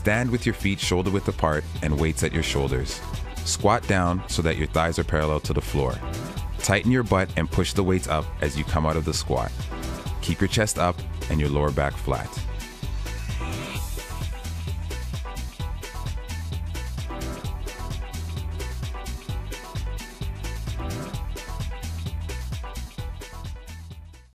Stand with your feet shoulder width apart and weights at your shoulders. Squat down so that your thighs are parallel to the floor. Tighten your butt and push the weights up as you come out of the squat. Keep your chest up and your lower back flat.